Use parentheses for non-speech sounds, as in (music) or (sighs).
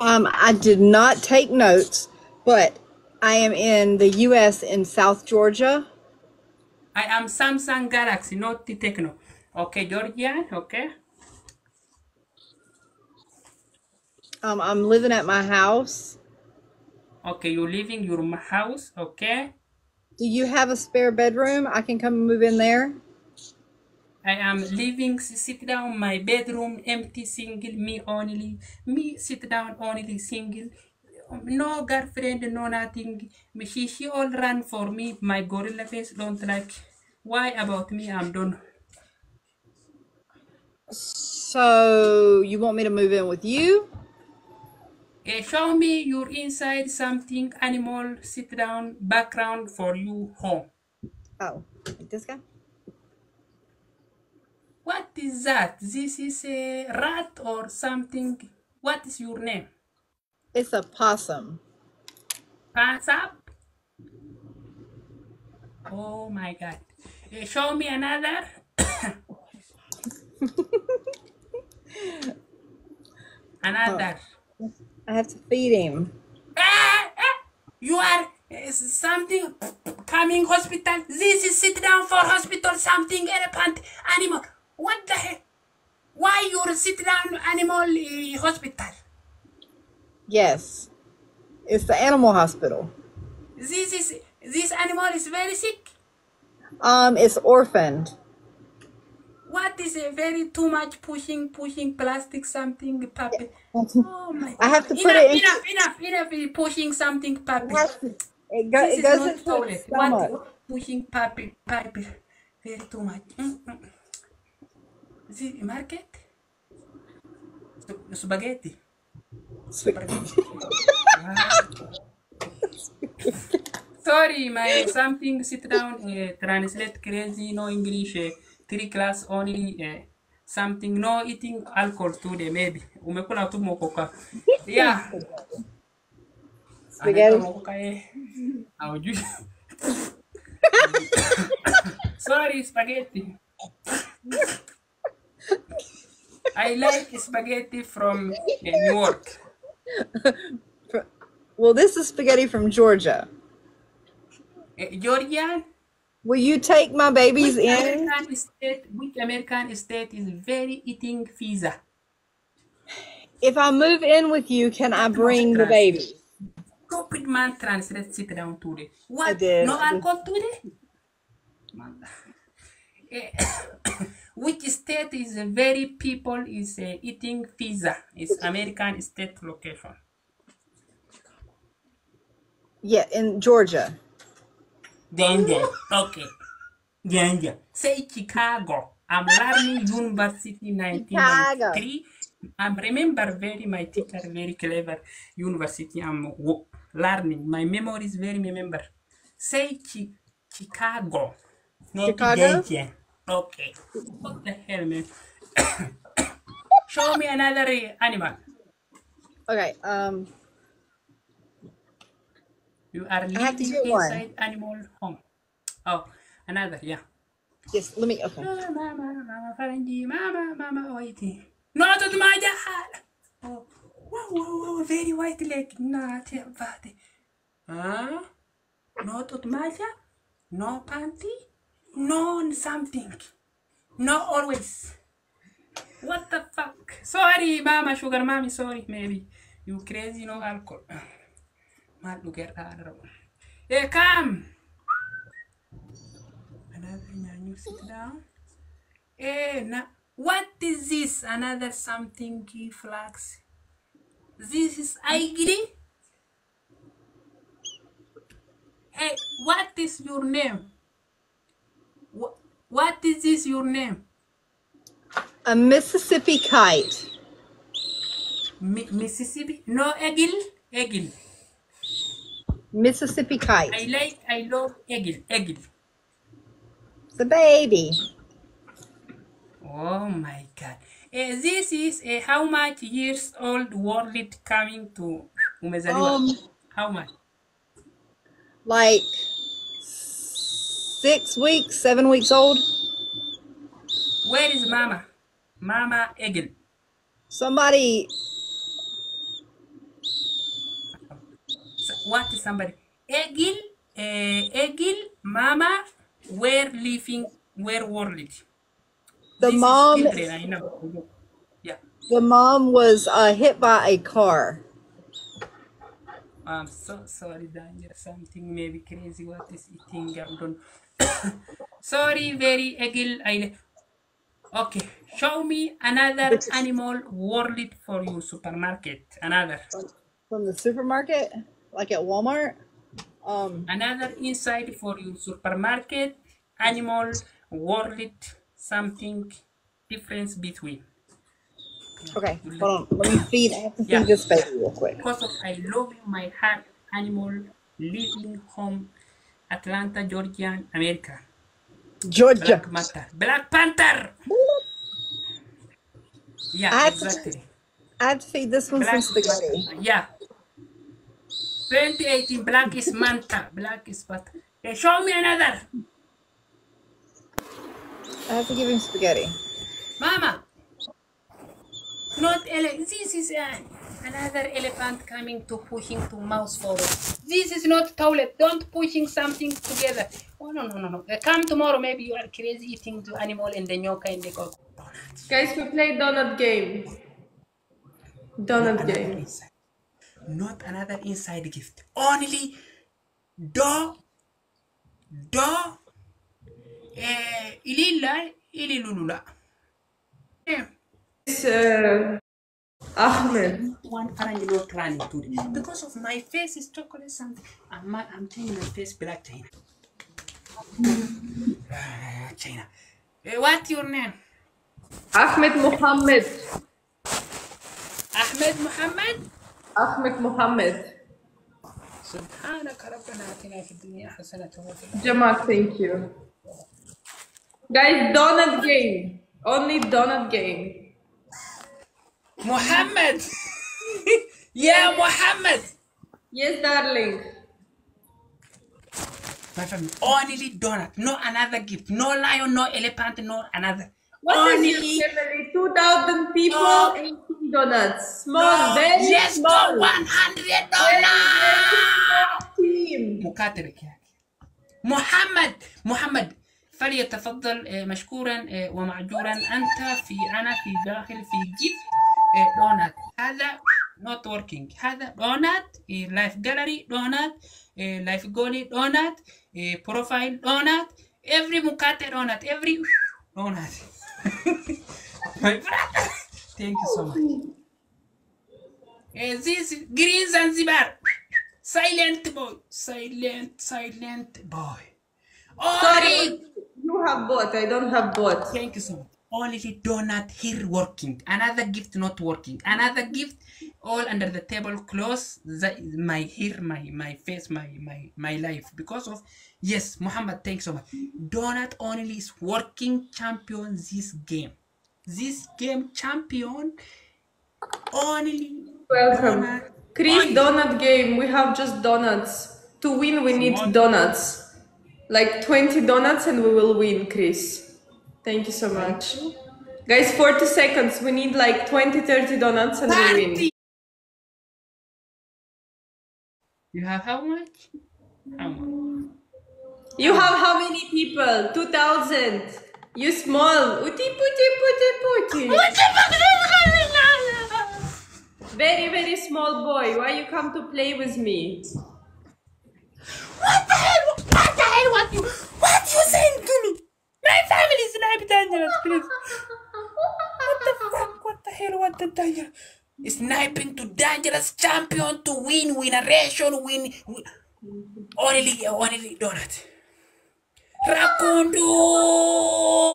Um, I did not take notes, but I am in the U.S. in South Georgia. I am Samsung Galaxy, not the Tecno. Okay, Georgia, okay. Um, I'm living at my house. Okay, you're leaving your house, okay. Do you have a spare bedroom? I can come move in there. I am living, sit down, my bedroom, empty, single, me only, me sit down, only single. No girlfriend, no nothing. Me- She, she all run for me. My gorilla face don't like. Why about me? I'm done. So you want me to move in with you? Eh, show me your inside something animal sit down background for you home. Oh, this guy. What is that? This is a rat or something. What is your name? It's a possum. Pass up. Oh my god. Eh, show me another. (laughs) another. I have to feed him. Ah, ah, you are eh, something coming hospital. This is sit down for hospital something elephant animal. What the heck? Why you sit down animal hospital? Yes, it's the animal hospital. This is this animal is very sick. Um, it's orphaned. What is a very too much pushing pushing plastic something puppy? (laughs) Oh my! I have to put enough, it in. enough enough enough pushing something puppy. It, go, This it is not toilet. What pushing puppy puppy? Very too much. Mm, mm. The market Sp- spaghetti. Spaghetti. Sorry, my something sit down, uh, translate crazy, no English, uh, three class only, uh, something, no eating alcohol today, maybe. Umekula tu mokoka. Yeah. (laughs) Spaghetti. Anaitwa mokoka eh. (laughs) Sorry, spaghetti. I like spaghetti from New York. Well, this is spaghetti from Georgia. Uh, Georgia, Will you take my babies which in? American state, which American state is very eating pizza? If I move in with you, can I bring the babies? Stupid man translate sit down today. What? No alcohol today? (coughs) Which state is very people is uh, eating pizza? It's American state location. Yeah, in Georgia. Danger. Okay. Danger. Say Chicago. I'm learning University 1993. I remember very my teacher very clever university. I'm learning. My memory is very remember. Say Chi- Chicago. Not Chicago? Danger. Okay. What the hell, man? (coughs) Show me another animal. Okay. Um, You are I have to living get one. inside animal home. Oh, another, yeah. yes. Let me. Okay. Mama, mama, mama, Faranji, mama, mama, whitey. Not at my dad. Oh, wow, wow, wow, very white leg, not a body. Huh? Not at my dad? No panty? No something. No always. What the fuck? Sorry, mama, sugar mommy, sorry, maybe. You crazy, no alcohol. (sighs) Mal, look at that. Hey, come. Another nyanyu sit down. Eh, na, what is this? Another something key flags. This is Aigri. Hey, what is your name? What, is this your name? A Mississippi kite. Mi- Mississippi? No, Egil? Egil. Mississippi kite. I like, I love Egil. Egil. The baby. Oh my god. Eh, this is a how much years old world coming to umezaliwa? Um, how much? like six weeks, seven weeks old. Where is mama? Mama Egil. Somebody. what is somebody? Egil, uh, Egil, Mama, were living, were worried. The This is mom, children, I know. Yeah. the mom was uh, hit by a car. I'm so sorry, Daniel. Something maybe crazy. What is eating? I don't. Sorry, very Egil. I. Okay, show me another animal world for your supermarket. Another. From the supermarket, like at Walmart. Um, another inside for your supermarket animal world something difference between okay, hold on. Let me feed. I have to feed Yeah. this baby real quick. because of i love you my heart animal living home atlanta georgia america. Georgia. black panther black panther! Yeah I have to- exactly. I have feed this one some black spaghetti. yeah. 2018 black is manta. Black is panther okay, show me another. I have to give him spaghetti. Mama, not ele- this is an, another elephant coming to pushing to mouse forward. This is not toilet. Don't pushing something together. Oh no no no no. Uh, Come tomorrow. Maybe you are crazy eating the animal and the nyoka and the cock. Guys, we play donut game. Donut game. Inside. Not another inside gift. Only do do eh, ililla ililulula. Eh. It's uh, Ahmed. one orange not running today because of my face is chocolate something. I'm, my, I'm changing my face black China. Ah, China. Eh, what your name? Ahmed Muhammad. Ahmed Muhammad. Ahmed Muhammad. سبحانك ربنا اتنا في الدنيا حسنة وفي الآخرة Jamal, thank you. Guys, donut game. Only donut game. محمد يا محمد Yes, darling. My family only donut, no another gift, no lion, no elephant, no another. What is only your family? 2,000 people, No. 18 donuts. Small, no, very just small. go one hundred team. مكاتبك يا. محمد محمد فليتفضل آه، مشكورا آه، ومعجورا انت في أنا في داخل في جيفت دونات هذا not working هذا دونات لايف جاليري دونات لايف جولي دونات بروفايل دونات every مكاتب دونات every دونات (laughs) my brother thank you so much Eh, this is green Zanzibar silent boy silent silent boy Sorry, Only, you have both. I don't have both. thank you so much. Only donut here working. Another gift not working. Another gift all under the table close the, my hair, my my face, my my my life because of yes, Muhammad. Thanks so much. Donut only is working champion this game. This game champion only. Welcome. donut Chris, only. donut game. We have just donuts. To win, we need donuts. Like 20 donuts and we will win, Chris. Thank you so much. Guys, 40 seconds. We need like 20, 30 donuts and we win. You have how much? How much? You have how many people? 2000. You small. Uti puti puti puti. Very, very small boy. Why you come to play with me? What the hell? What the hell? What you saying to me? My family is not dangerous, please. What the fuck? What the hell? What the dangerous? Sniping to dangerous champion to win, win a ration, win. win. Only, only donut. Rakundu.